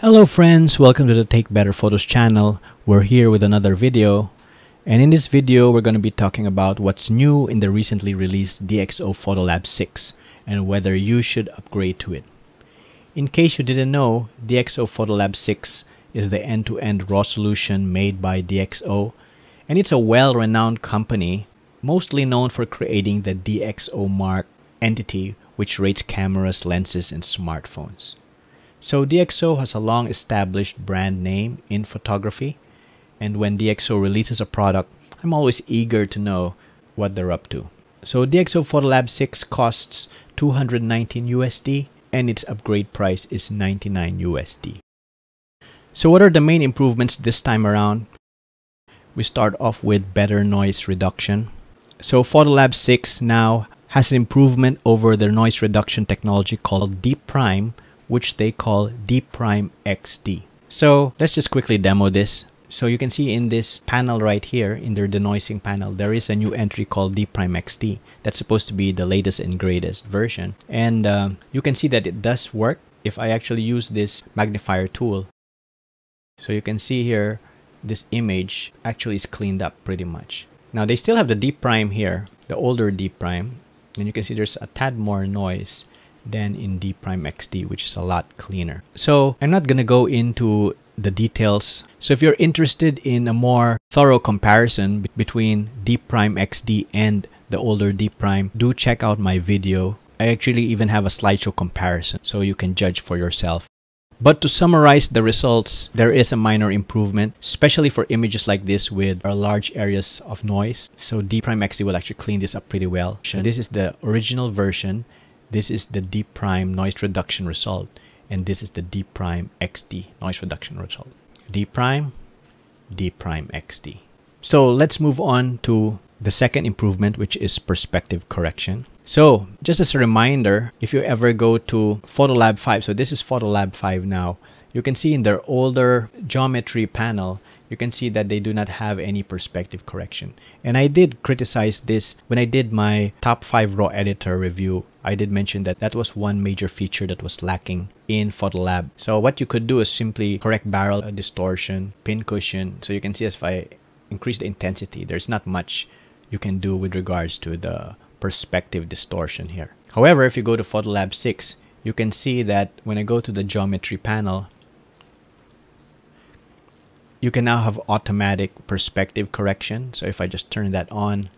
Hello friends, welcome to the Take Better Photos channel. We're here with another video. And in this video, we're going to be talking about what's new in the recently released DxO Photolab 6 and whether you should upgrade to it. In case you didn't know, DxO Photolab 6 is the end-to-end -end RAW solution made by DxO and it's a well-renowned company mostly known for creating the DxO Mark entity which rates cameras, lenses, and smartphones. So DxO has a long established brand name in photography and when DxO releases a product, I'm always eager to know what they're up to. So DxO Photolab 6 costs 219 USD and its upgrade price is 99 USD. So what are the main improvements this time around? We start off with better noise reduction. So Photolab 6 now has an improvement over their noise reduction technology called Deep Prime, which they call Deep Prime XD. So let's just quickly demo this. So you can see in this panel right here, in their denoising panel, there is a new entry called Deep Prime XD. That's supposed to be the latest and greatest version. And uh, you can see that it does work if I actually use this magnifier tool. So you can see here, this image actually is cleaned up pretty much. Now they still have the Deep Prime here, the older Deep Prime. And you can see there's a tad more noise than in Deep Prime XD, which is a lot cleaner. So I'm not going to go into the details. So if you're interested in a more thorough comparison between Deep Prime XD and the older Deep Prime, do check out my video. I actually even have a slideshow comparison so you can judge for yourself. But to summarize the results, there is a minor improvement, especially for images like this with large areas of noise. So Deep Prime XD will actually clean this up pretty well. So, this is the original version. This is the Deep Prime noise reduction result and this is the Deep Prime XD noise reduction result. Deep Prime, Deep Prime XD. So let's move on to the second improvement, which is perspective correction. So just as a reminder, if you ever go to Photolab 5, so this is Photolab 5 now, you can see in their older geometry panel, you can see that they do not have any perspective correction. And I did criticize this when I did my top 5 raw editor review. I did mention that that was one major feature that was lacking in Photolab. So what you could do is simply correct barrel uh, distortion, pin cushion. So you can see as if I increase the intensity, there's not much you can do with regards to the perspective distortion here. However, if you go to Photolab 6, you can see that when I go to the geometry panel, you can now have automatic perspective correction. So if I just turn that on,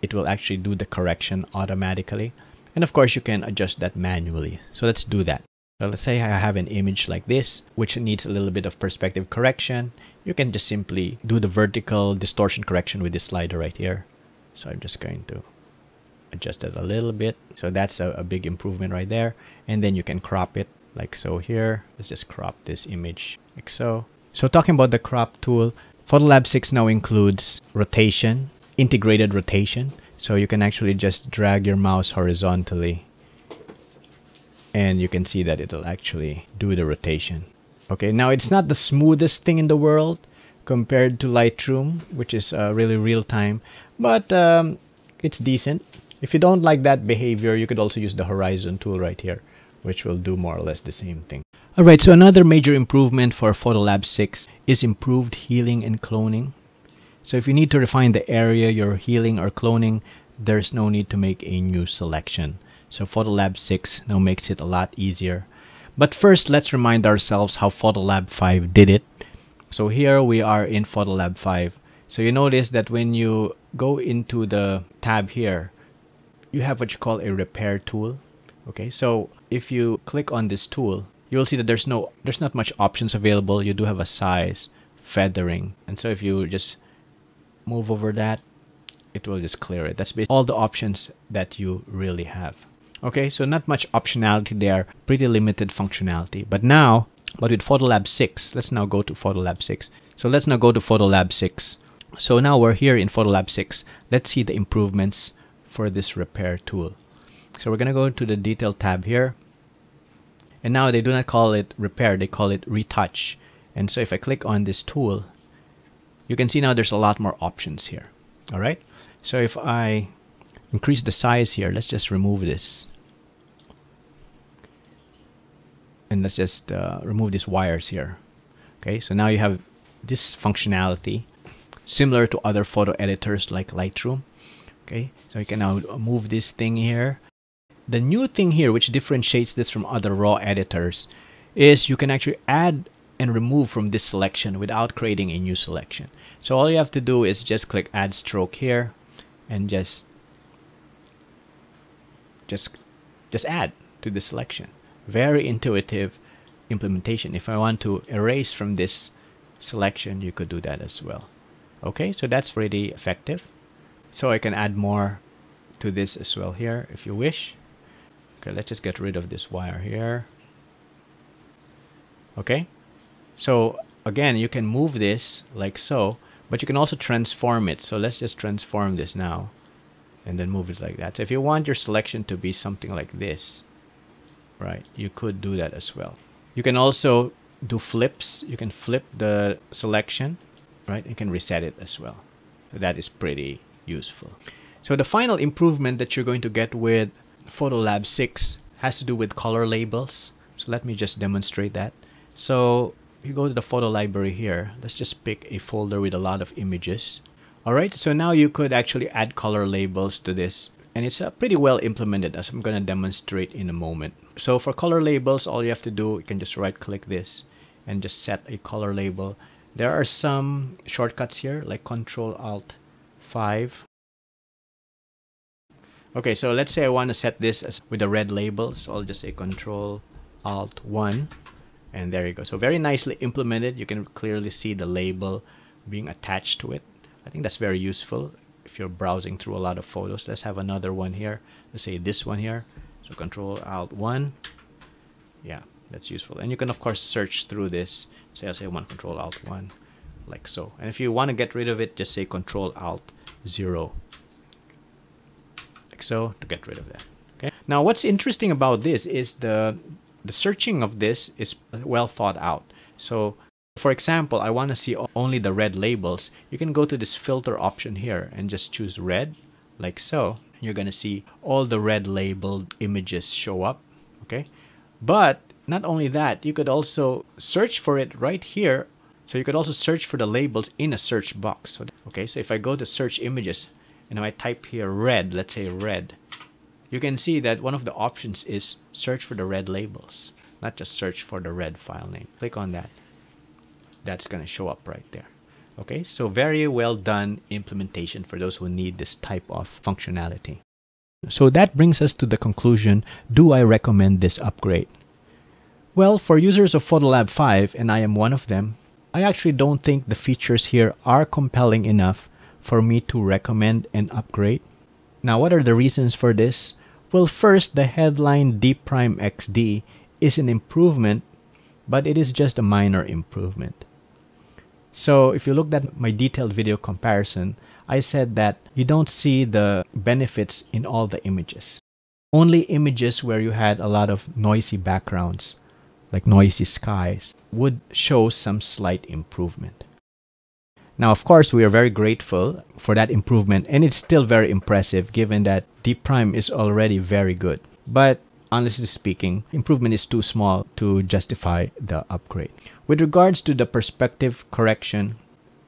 it will actually do the correction automatically. And of course, you can adjust that manually. So let's do that. So let's say I have an image like this, which needs a little bit of perspective correction. You can just simply do the vertical distortion correction with this slider right here. So I'm just going to adjust it a little bit. So that's a, a big improvement right there. And then you can crop it like so here. Let's just crop this image like so. So talking about the crop tool, Photolab 6 now includes rotation, integrated rotation. So you can actually just drag your mouse horizontally and you can see that it'll actually do the rotation. Okay, now it's not the smoothest thing in the world compared to Lightroom, which is uh, really real time, but um, it's decent. If you don't like that behavior, you could also use the horizon tool right here, which will do more or less the same thing. Alright, so another major improvement for Photolab 6 is improved healing and cloning. So if you need to refine the area you're healing or cloning, there's no need to make a new selection. So Photolab 6 now makes it a lot easier. But first, let's remind ourselves how Photolab 5 did it. So here we are in Photolab 5. So you notice that when you go into the tab here, you have what you call a repair tool. Okay, so if you click on this tool, you'll see that there's no there's not much options available. You do have a size, feathering, and so if you just move over that, it will just clear it. That's all the options that you really have. Okay, so not much optionality there, pretty limited functionality. But now, but with Photolab 6, let's now go to Photolab 6. So let's now go to Photolab 6. So now we're here in Photolab 6. Let's see the improvements for this repair tool. So we're going to go to the detail tab here. And now they do not call it repair, they call it retouch. And so if I click on this tool, you can see now there's a lot more options here. All right. So if I increase the size here, let's just remove this. and let's just uh, remove these wires here. Okay, so now you have this functionality similar to other photo editors like Lightroom. Okay, so you can now move this thing here. The new thing here, which differentiates this from other raw editors, is you can actually add and remove from this selection without creating a new selection. So all you have to do is just click add stroke here and just just just add to the selection. Very intuitive implementation. If I want to erase from this selection, you could do that as well. Okay, so that's really effective. So I can add more to this as well here if you wish. Okay, let's just get rid of this wire here. Okay, so again, you can move this like so, but you can also transform it. So let's just transform this now and then move it like that. So if you want your selection to be something like this, right, you could do that as well. You can also do flips. You can flip the selection, right? You can reset it as well. That is pretty useful. So the final improvement that you're going to get with Photolab 6 has to do with color labels. So let me just demonstrate that. So you go to the photo library here. Let's just pick a folder with a lot of images. Alright, so now you could actually add color labels to this. And it's uh, pretty well implemented as I'm going to demonstrate in a moment. So for color labels, all you have to do, you can just right click this and just set a color label. There are some shortcuts here like Control Alt 5. Okay, so let's say I want to set this as with a red label. So I'll just say Control Alt 1 and there you go. So very nicely implemented. You can clearly see the label being attached to it. I think that's very useful if you're browsing through a lot of photos. Let's have another one here. Let's say this one here. So Control Alt 1. Yeah, that's useful. And you can of course search through this. Say I'll say one Control Alt 1 like so. And if you want to get rid of it, just say Control Alt 0 like so to get rid of that. Okay. Now what's interesting about this is the the searching of this is well thought out. So for example, I want to see only the red labels. You can go to this filter option here and just choose red like so. You're going to see all the red labeled images show up. Okay. But not only that, you could also search for it right here. So you could also search for the labels in a search box. Okay. So if I go to search images and if I type here red, let's say red, you can see that one of the options is search for the red labels, not just search for the red file name. Click on that that's going to show up right there. Okay, so very well done implementation for those who need this type of functionality. So that brings us to the conclusion, do I recommend this upgrade? Well, for users of Photolab 5, and I am one of them, I actually don't think the features here are compelling enough for me to recommend an upgrade. Now, what are the reasons for this? Well, first, the headline Deep Prime XD is an improvement, but it is just a minor improvement. So if you looked at my detailed video comparison, I said that you don't see the benefits in all the images. Only images where you had a lot of noisy backgrounds, like noisy skies, would show some slight improvement. Now, of course, we are very grateful for that improvement, and it's still very impressive given that Deep Prime is already very good. But honestly speaking, improvement is too small to justify the upgrade. With regards to the perspective correction,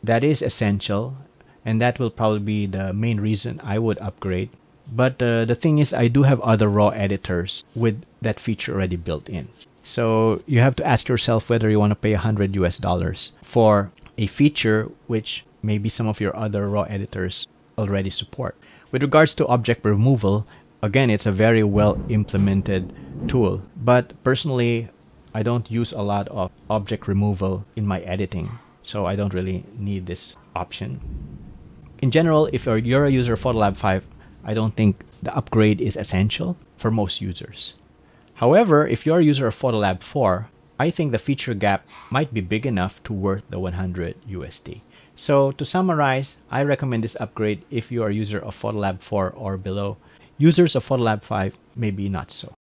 that is essential and that will probably be the main reason I would upgrade. But uh, the thing is, I do have other raw editors with that feature already built in. So you have to ask yourself whether you want to pay 100 US dollars for a feature which maybe some of your other raw editors already support. With regards to object removal, again, it's a very well implemented tool. But personally, I don't use a lot of object removal in my editing, so I don't really need this option. In general, if you're, you're a user of Photolab 5, I don't think the upgrade is essential for most users. However, if you're a user of Photolab 4, I think the feature gap might be big enough to worth the 100 USD. So to summarize, I recommend this upgrade if you are a user of Photolab 4 or below Users of Photolab 5 maybe not so.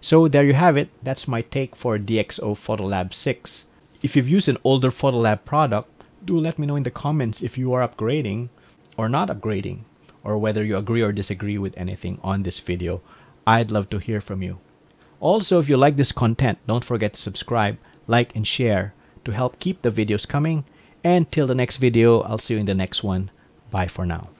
So there you have it. That's my take for DxO Photolab 6. If you've used an older Photolab product, do let me know in the comments if you are upgrading or not upgrading, or whether you agree or disagree with anything on this video. I'd love to hear from you. Also, if you like this content, don't forget to subscribe, like, and share to help keep the videos coming. And till the next video, I'll see you in the next one. Bye for now.